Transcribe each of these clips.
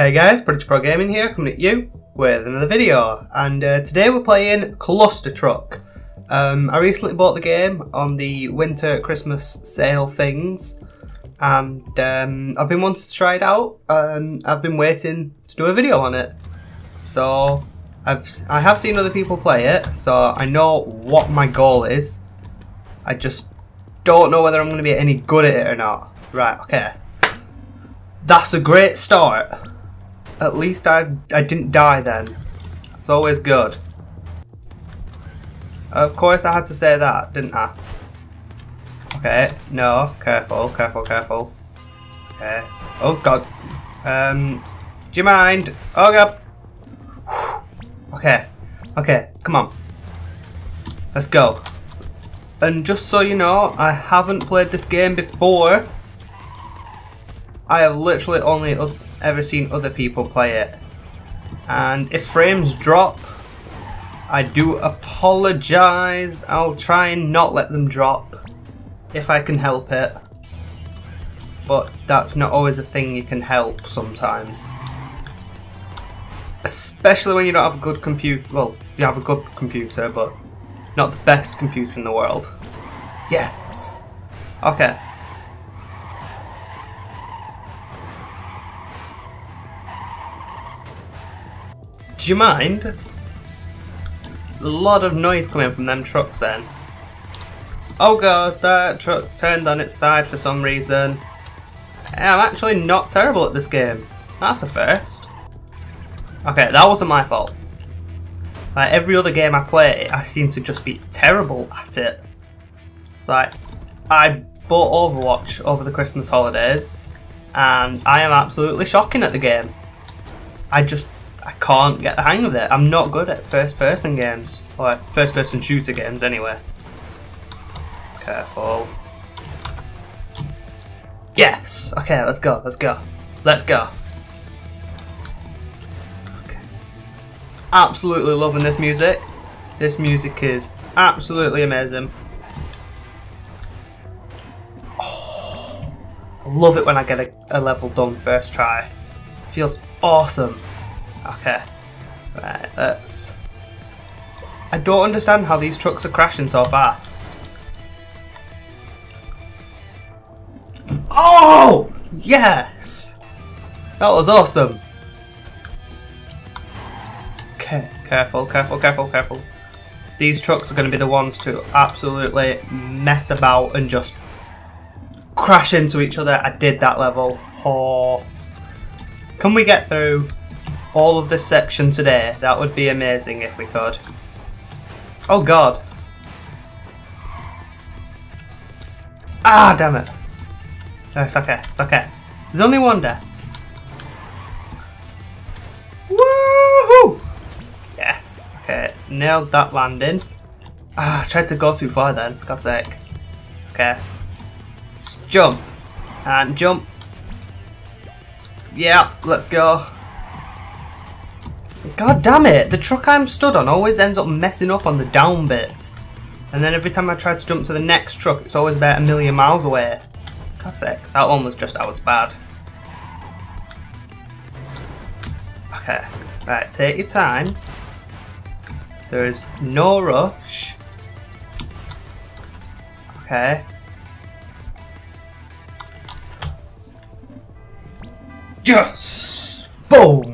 Hey guys, Prodigy Pro Gaming here, coming at you with another video, and uh, today we're playing Cluster Truck. Um, I recently bought the game on the winter Christmas sale things, and um, I've been wanting to try it out, and I've been waiting to do a video on it. So, I've I have seen other people play it, so I know what my goal is. I just don't know whether I'm going to be any good at it or not. Right, okay. That's a great start. At least I, I didn't die then. It's always good. Of course I had to say that, didn't I? Okay, no, careful, careful, careful. Okay. Oh god. Um, do you mind? Oh god. Okay, okay, come on. Let's go. And just so you know, I haven't played this game before. I have literally only ever seen other people play it. And if frames drop, I do apologise. I'll try and not let them drop if I can help it. But that's not always a thing you can help sometimes. Especially when you don't have a good computer. Well, you have a good computer, but not the best computer in the world. Yes! Okay. You mind? A lot of noise coming from them trucks then. Oh god, that truck turned on its side for some reason. I'm actually not terrible at this game. That's a first. Okay, that wasn't my fault. Like every other game I play, I seem to just be terrible at it. It's like, I bought Overwatch over the Christmas holidays, and I am absolutely shocking at the game. I just I can't get the hang of it. I'm not good at first person games. Or first person shooter games anyway. Careful. Yes! Okay, let's go, let's go. Let's go. Okay. Absolutely loving this music. This music is absolutely amazing. Oh, I love it when I get a, a level done first try. Feels awesome. Okay. Right, let's... I don't understand how these trucks are crashing so fast. Oh! Yes! That was awesome. Okay, careful, careful, careful, careful. These trucks are going to be the ones to absolutely mess about and just crash into each other. I did that level. Oh. Can we get through all of this section today. That would be amazing if we could. Oh god. Ah, damn it. No, it's okay, it's okay. There's only one death. Woohoo! Yes, okay, nailed that landing. Ah, I tried to go too far then, God's sake. Okay. Just jump. And jump. Yeah, let's go. God damn it! The truck I'm stood on always ends up messing up on the down bits. And then every time I try to jump to the next truck, it's always about a million miles away. God's sake, that one was just out bad. Okay, right, take your time. There is no rush. Okay. Yes! Boom!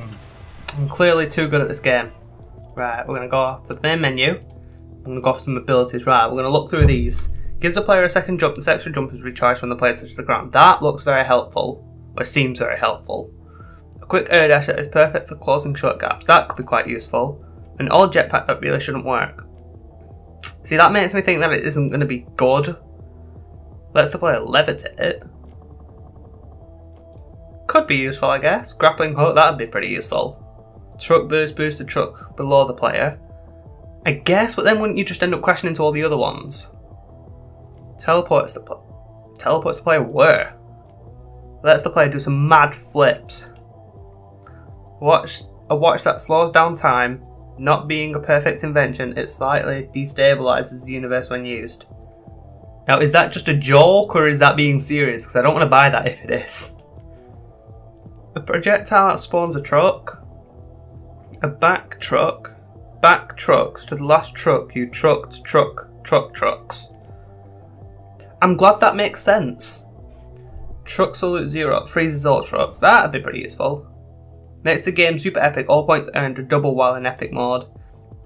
Clearly too good at this game. Right, we're going to go to the main menu. I'm going to go off some abilities. Right, we're going to look through these. Gives the player a second jump. This extra jump is recharged when the player touches the ground. That looks very helpful. Or seems very helpful. A quick air dash is perfect for closing short gaps. That could be quite useful. An old jetpack that really shouldn't work. See, that makes me think that it isn't going to be good. Lets the player levitate it. Could be useful, I guess. Grappling hook, that would be pretty useful. Truck boost, boost the truck below the player. I guess, but then wouldn't you just end up crashing into all the other ones? Teleports the. Teleports the player where? Lets the player do some mad flips. Watch a watch that slows down time. Not being a perfect invention, it slightly destabilizes the universe when used. Now, is that just a joke or is that being serious? Because I don't want to buy that if it is. A projectile that spawns a truck. A back truck. Back trucks to the last truck you trucked truck truck trucks. I'm glad that makes sense. Truck salute zero freezes all trucks. That'd be pretty useful. Makes the game super epic. All points earned are double while in epic mode.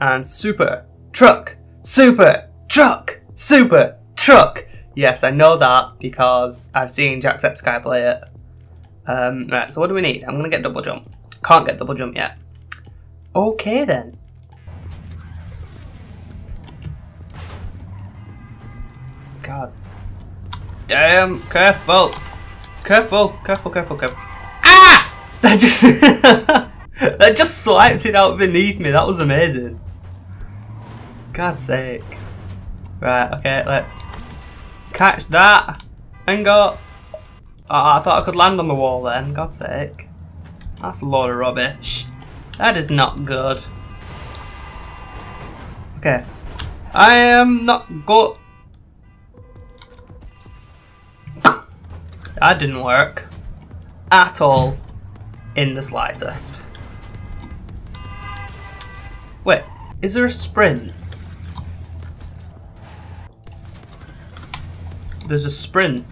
And super truck super truck super truck. Yes, I know that because I've seen Jacksepticeye play it. Um, right, so what do we need? I'm gonna get double jump. Can't get double jump yet. Okay then. God. Damn, careful. Careful, careful, careful, careful. Ah! That just that just swipes it out beneath me. That was amazing. God's sake. Right, okay, let's catch that and go. Oh, I thought I could land on the wall then. God's sake. That's a load of rubbish. That is not good. Okay. I am not good. That didn't work. At all. In the slightest. Wait, is there a sprint? There's a sprint.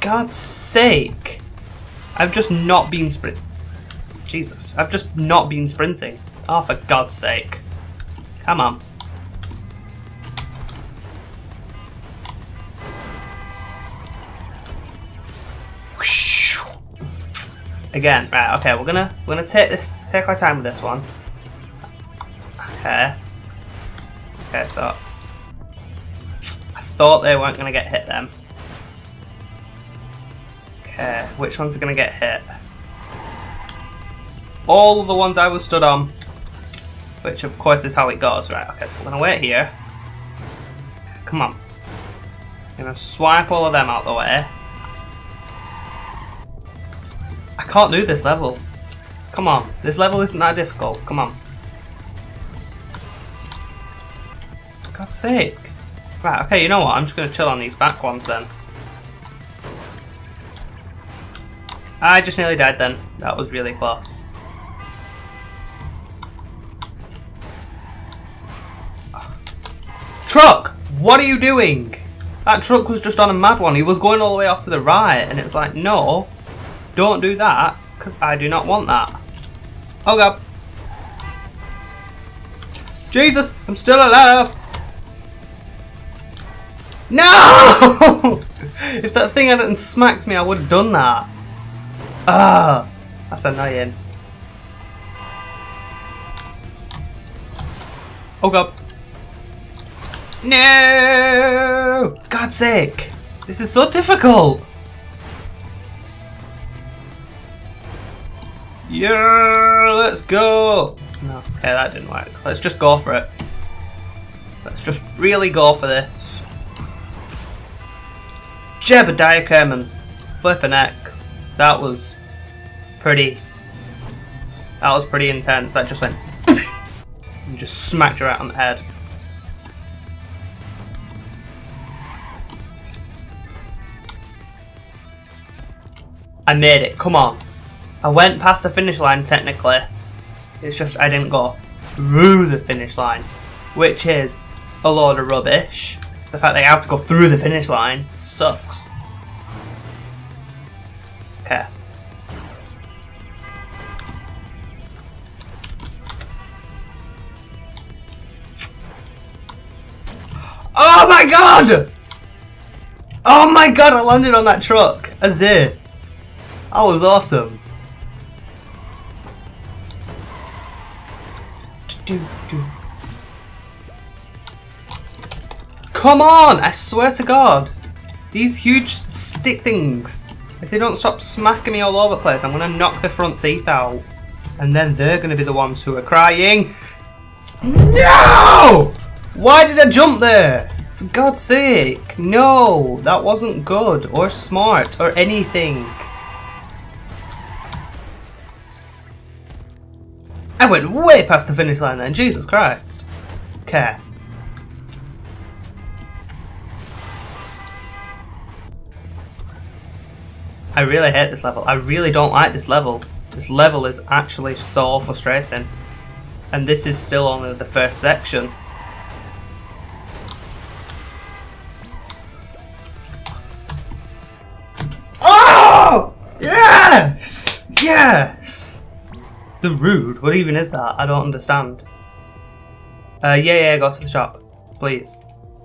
God's sake. I've just not been sprint. Jesus, I've just not been sprinting. Oh, for God's sake. Come on. Again, right, okay, we're gonna we're gonna take this take our time with this one. Okay. Okay, so I thought they weren't gonna get hit then. Okay, which ones are gonna get hit? All the ones I was stood on, which of course is how it goes, right? Okay, so I'm gonna wait here. Come on. I'm gonna swipe all of them out the way. I can't do this level. Come on, this level isn't that difficult. Come on. God's sake. Right, okay, you know what? I'm just going to chill on these back ones then. I just nearly died then. That was really close. Truck! What are you doing? That truck was just on a mad one. He was going all the way off to the right, and it's like, no, don't do that, because I do not want that. Oh god. Jesus, I'm still alive! No! if that thing hadn't smacked me, I would have done that. Ah, that's annoying. Oh god. No! God's sake! This is so difficult! Yeah, let's go. No, okay, that didn't work. Let's just go for it. Let's just really go for this. Jebediah Kerman. Flipping neck. That was pretty... That was pretty intense. That just went... and just smacked her out on the head. I made it. Come on. I went past the finish line technically. It's just I didn't go through the finish line, which is a load of rubbish. The fact that you have to go through the finish line sucks. Okay. Oh my god! Oh my god, I landed on that truck! As it. That was awesome. Come on! I swear to God. These huge stick things. If they don't stop smacking me all over the place, I'm going to knock the front teeth out. And then they're going to be the ones who are crying. No! Why did I jump there? For God's sake. No, that wasn't good or smart or anything. Went way past the finish line then, Jesus Christ. Okay. I really hate this level. I really don't like this level. This level is actually so frustrating. And this is still only the first section. The rude? What even is that? I don't understand. Uh, yeah, yeah, go to the shop. Please.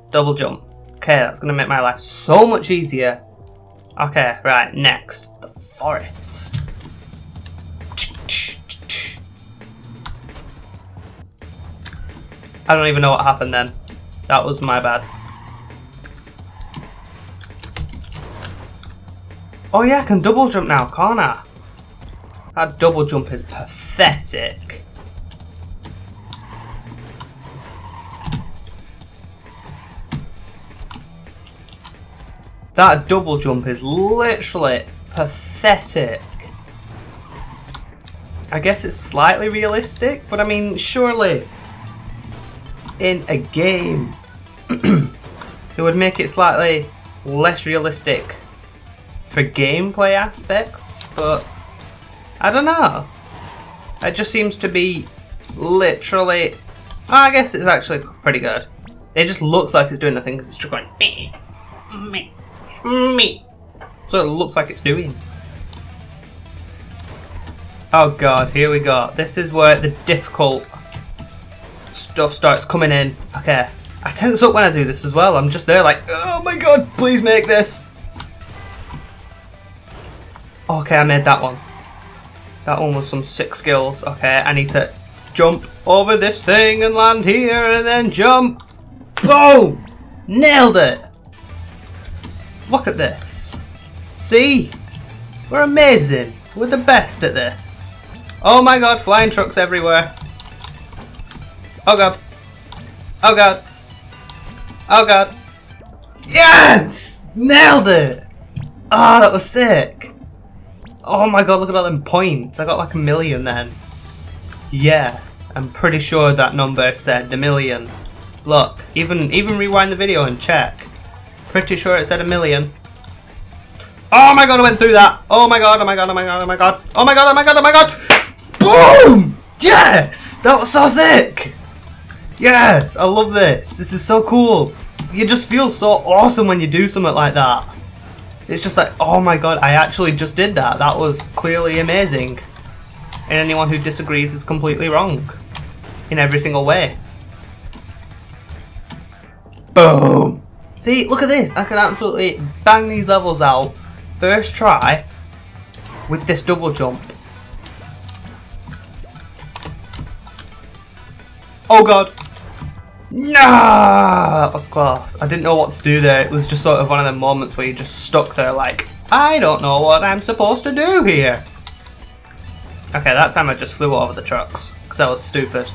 Double jump. Okay, that's going to make my life so much easier. Okay, right, next. The forest. I don't even know what happened then. That was my bad. Oh yeah, I can double jump now, can't I? That double jump is pathetic. That double jump is literally pathetic. I guess it's slightly realistic, but I mean, surely in a game it would make it slightly less realistic for gameplay aspects, but I don't know. It just seems to be literally. I guess it's actually pretty good. It just looks like it's doing nothing because it's just going me, me, me. So it looks like it's doing. Oh god, here we go. This is where the difficult stuff starts coming in. Okay, I tense up when I do this as well. I'm just there like, oh my god, please make this. Okay, I made that one. That one was some sick skills. Okay, I need to jump over this thing and land here and then jump. Boom! Nailed it! Look at this. See? We're amazing. We're the best at this. Oh my god, flying trucks everywhere. Oh god. Oh god. Oh god. Yes! Nailed it! Oh, that was sick. Oh my god, look at all them points. I got like a million then. Yeah, I'm pretty sure that number said a million. Look, even even rewind the video and check. Pretty sure it said a million. Oh my god, I went through that. Oh my god, oh my god, oh my god, oh my god. Oh my god, oh my god, oh my god. Boom! Yes! That was so sick! Yes! I love this. This is so cool. You just feel so awesome when you do something like that. It's just like, oh my god, I actually just did that. That was clearly amazing. And anyone who disagrees is completely wrong. In every single way. Boom! See, look at this. I can absolutely bang these levels out. First try. With this double jump. Oh god. Nah, that was close. I didn't know what to do there. It was just sort of one of them moments where you just stuck there like, I don't know what I'm supposed to do here. Okay, that time I just flew over the trucks, because I was stupid.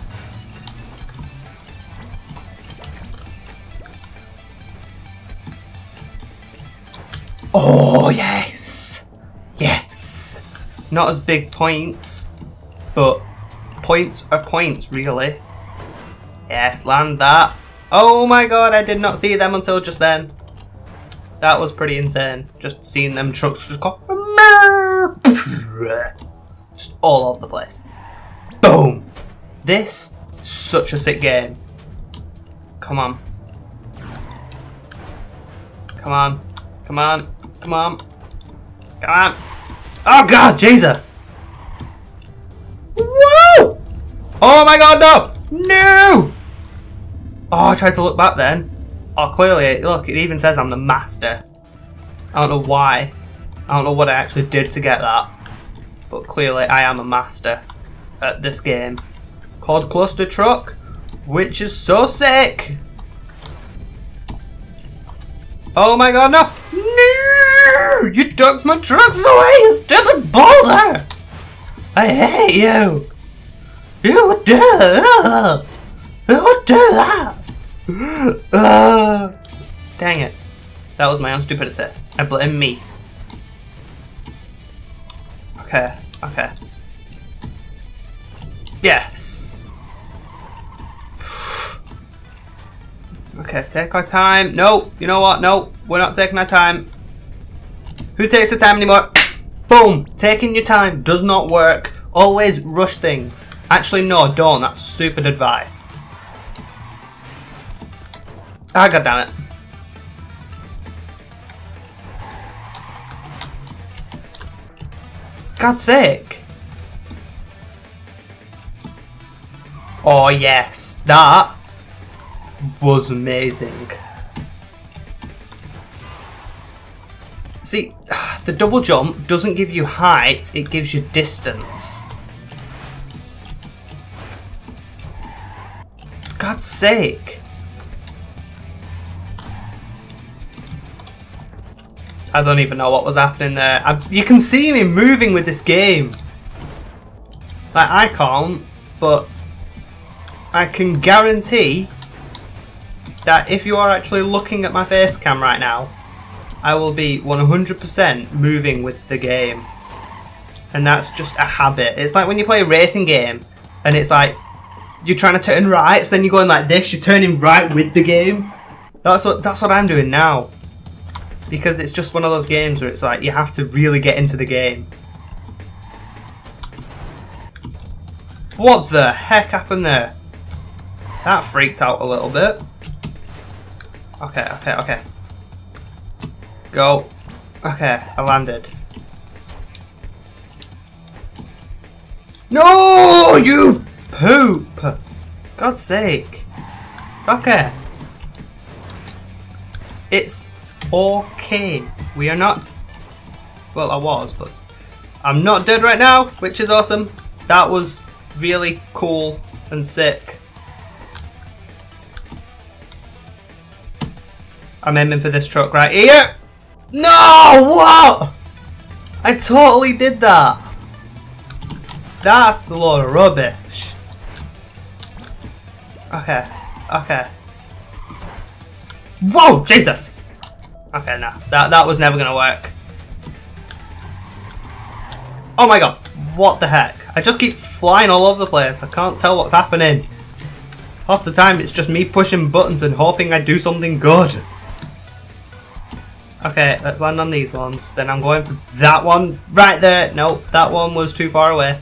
Oh, yes! Yes! Not as big points, but points are points, really. Yes, land that. Oh my god, I did not see them until just then. That was pretty insane. Just seeing them trucks just go... Just all over the place. Boom! This, such a sick game. Come on. Come on. Come on. Come on. Come on. Oh god, Jesus! Woo! Oh my god, no! No! Oh, I tried to look back then. Oh, clearly, look, it even says I'm the master. I don't know why. I don't know what I actually did to get that. But clearly, I am a master at this game. Called Cluster Truck, which is so sick! Oh my god, no! No! You took my trucks away, you stupid boulder! I hate you! You would do that! You would do that! dang it. That was my own stupidity. I blame me. Okay, okay. Yes! okay, take our time. No, you know what? No, we're not taking our time. Who takes the time anymore? Boom! Taking your time does not work. Always rush things. Actually, no, don't. That's stupid advice. Ah, god damn it. God's sake. Oh yes, that was amazing. See, the double jump doesn't give you height, it gives you distance. God's sake. I don't even know what was happening there. I, you can see me moving with this game. Like, I can't, but I can guarantee that if you are actually looking at my face cam right now, I will be 100% moving with the game. And that's just a habit. It's like when you play a racing game and it's like you're trying to turn right, so then you're going like this, you're turning right with the game. That's what that's what I'm doing now because it's just one of those games where it's like you have to really get into the game. What the heck happened there? That freaked out a little bit. Okay, okay, okay. Go. Okay, I landed. No, you poop! God's sake. Okay. It's Okay, we are not... Well, I was, but... I'm not dead right now, which is awesome. That was really cool and sick. I'm aiming for this truck right here. No! What? I totally did that. That's a lot of rubbish. Okay. Okay. Whoa! Jesus! Okay, no. That, that was never going to work. Oh my god. What the heck? I just keep flying all over the place. I can't tell what's happening. Half the time it's just me pushing buttons and hoping I do something good. Okay, let's land on these ones. Then I'm going for that one right there. Nope, that one was too far away.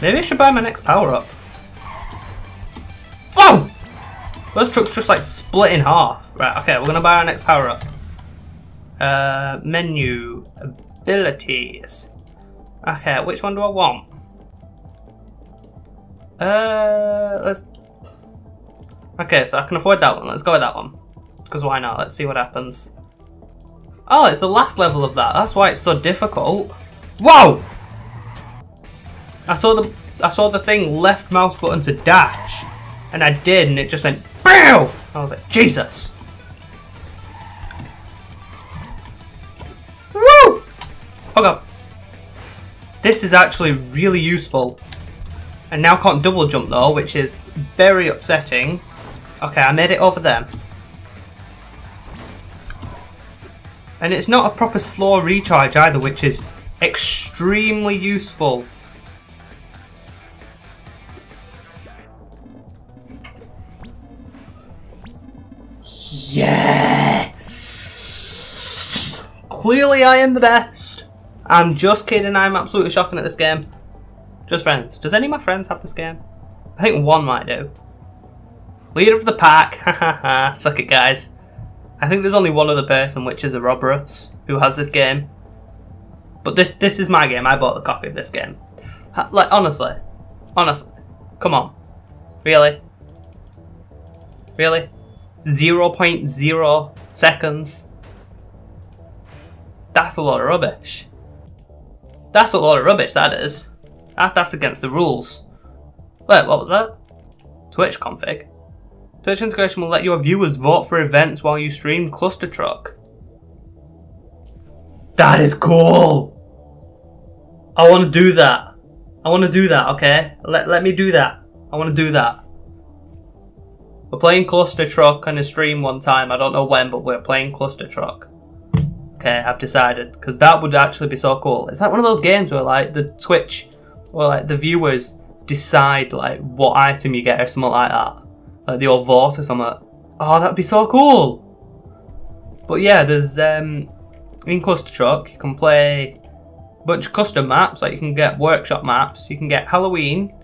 Maybe I should buy my next power up. Whoa! Those trucks just like split in half. Right, okay, we're gonna buy our next power up. Uh, menu, abilities. Okay, which one do I want? Uh, let's... Okay, so I can afford that one. Let's go with that one. Because why not? Let's see what happens. Oh, it's the last level of that. That's why it's so difficult. Whoa! I saw the I saw the thing left mouse button to dash. And I did, and it just went BAM! I was like, Jesus! Woo! This is actually really useful. I now can't double jump though, which is very upsetting. Okay, I made it over there. And it's not a proper slow recharge either, which is extremely useful. Yes! Clearly I am the best. I'm just kidding, I'm absolutely shocking at this game. Just friends. Does any of my friends have this game? I think one might do. Leader of the pack, hahaha, suck it guys. I think there's only one other person, which is a Roberus, who has this game. But this this is my game, I bought a copy of this game. Like, honestly, honestly, come on. Really? Really? 0.0 seconds. That's a lot of rubbish. That's a lot of rubbish, that is. That, that's against the rules. Wait, what was that? Twitch config. Twitch integration will let your viewers vote for events while you stream Cluster Truck. That is cool! I want to do that. I want to do that, okay? Let, let me do that. I want to do that. We're playing Cluster Truck on a stream one time. I don't know when, but we're playing Cluster Truck. Okay, I've decided because that would actually be so cool. It's like one of those games where like the Twitch or like the viewers decide like what item you get or something like that. Like they all vote or something. oh, that'd be so cool. But yeah, there's um, in Cluster Truck, you can play a bunch of custom maps, like you can get workshop maps, you can get Halloween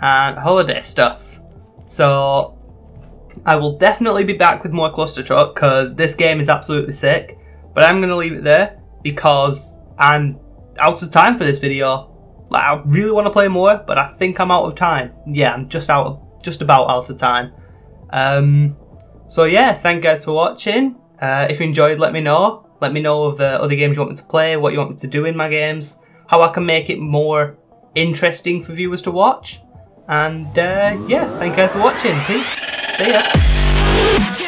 and holiday stuff. So I will definitely be back with more Cluster Truck because this game is absolutely sick. But I'm going to leave it there because I'm out of time for this video. Like I really want to play more, but I think I'm out of time. Yeah, I'm just out of, just about out of time. Um, so yeah, thank you guys for watching. Uh, if you enjoyed, let me know. Let me know of the other games you want me to play, what you want me to do in my games, how I can make it more interesting for viewers to watch. And uh, yeah, thank you guys for watching. Peace. See ya.